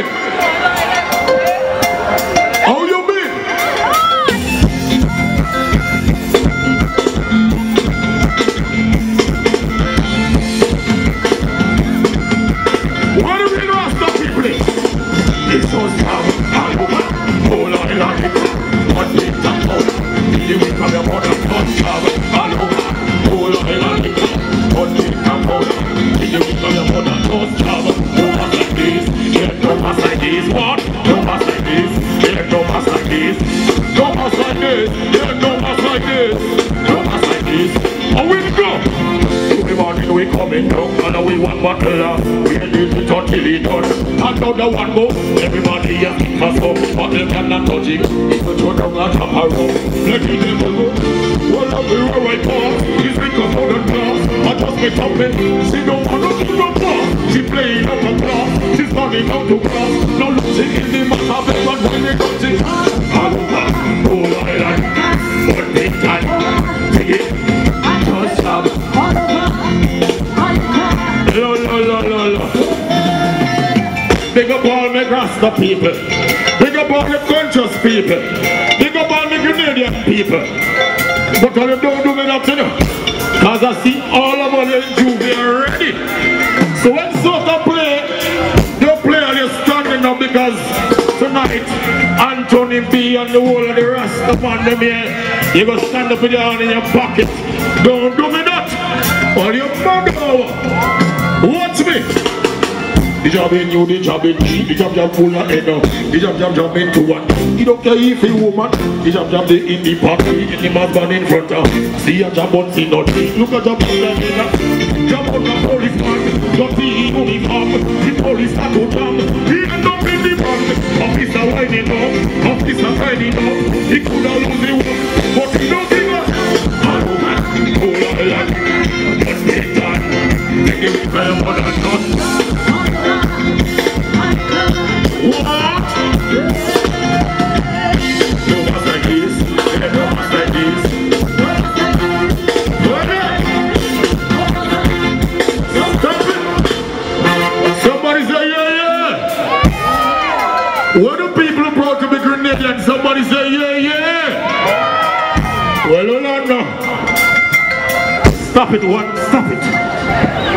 been? This. What? No pass like this. Yeah, no pass like this. No pass like this. Yeah, no pass like this. No pass like this. Oh, we go. Every morning we coming down and we want battle We live it until it done And now the one go Everybody has kick us up But them cannot touch it If you throw down a top around Let it never go Well I'm here where I I just make She don't want to keep up class She playing up a class She's running out to class Now losing in the matter But when it comes in All over All island One big time Take it Just stop La la la la la. Big up all my Rasta people. Big up all the conscious people. Big up all the Canadian people. But all them don't do me nothing. Cause I see all of So when soca play, don't play on your standing up because tonight Anthony B and the whole of the Rasta man them here. You go stand up with your hand in your pocket. Don't do me that. All your mother. Watch me. The jab in you, the jab in me, the jab jab full of head up. The jab jab jab into one. He don't care if he woman. The jab jab the in the party, in the husband in front of. See a jab on see nothing. Look at jab full of. On the policeman, got the uniform. The police are to jam. He end up in the bank. Officer winding up, officer signing up. He could have lose the work, but he don't give up. A woman, full of head. Just get done. Take it for your mother, son. What? People proud to be Grenadian? Somebody say yeah, yeah. Well, hold on now. Stop it, what? Stop it.